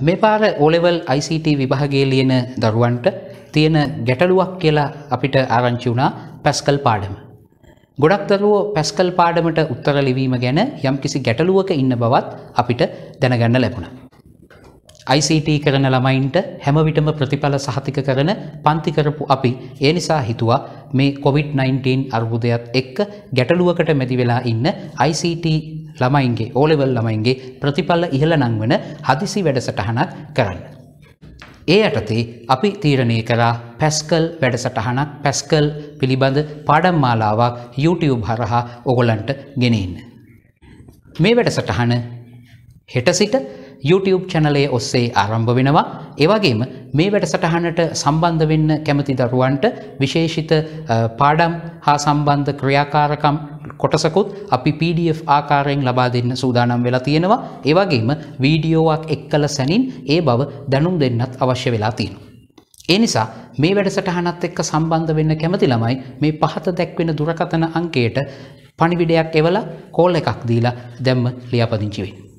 මේ පාර O level ICT විභාගේ ලියන දරුවන්ට තියෙන ගැටලුවක් කියලා අපිට ආරංචි වුණා පැස්කල් පාඩම. ගොඩක් දරුවෝ පැස්කල් පාඩමට උත්තර ලිවීම ගැන යම්කිසි ගැටලුවක ඉන්න බවත් අපිට දැනගන්න ලැබුණා. ICT කරන ළමයින්ට හැමවිටම ප්‍රතිඵල සහතික කරන පන්ති කරපු අපි ඒ නිසා හිතුවා මේ COVID-19 අර්බුදයත් එක්ක ගැටලුවකට මැදි වෙලා ඉන්න ICT ළමයින්ගේ ඕලෙවල් ළමයින්ගේ ප්‍රතිඵල ඉහළ නංවන හදිසි වැඩසටහනක් කරන්න. ඒ යටතේ අපි තීරණය කරා පැස්කල් වැඩසටහනක් පැස්කල් පිළිබඳ පාඩම් මාලාවක් YouTube හරහා ඔගොලන්ට ගෙනන්න. මේ වැඩසටහන හෙට සිට YouTube චැනලේ ඔස්සේ ආරම්භ වෙනවා ඒවගේම මේ වැඩසටහනට සම්බන්ධ වෙන්න කැමති දරුවන්ට විශේෂිත පාඩම් හා සම්බන්ධ ක්‍රියාකාරකම් කොටසකුත් අපි PDF ආකාරයෙන් ලබා දෙන්න සූදානම් වෙලා තියෙනවා ඒවගේම වීඩියෝවක් එක් කළ සැනින් ඒ බව දැනුම් දෙන්නත් අවශ්‍ය වෙලා තියෙනවා. ඒ නිසා මේ වැඩසටහනත් එක්ක සම්බන්ධ වෙන්න කැමති ළමයි මේ පහත දැක්වෙන දුරකථන අංකයට පණිවිඩයක් එවලා කෝල් එකක් දීලා දැම්ම ලියාපදිංචි වෙන්න.